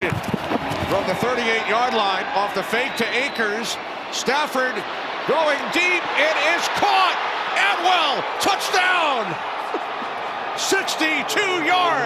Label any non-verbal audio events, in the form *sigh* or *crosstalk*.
From the 38-yard line, off the fake to Akers. Stafford going deep. It is caught. Atwell, touchdown. *laughs* 62 yards.